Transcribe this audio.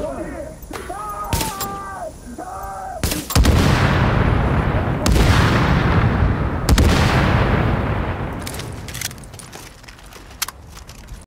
One.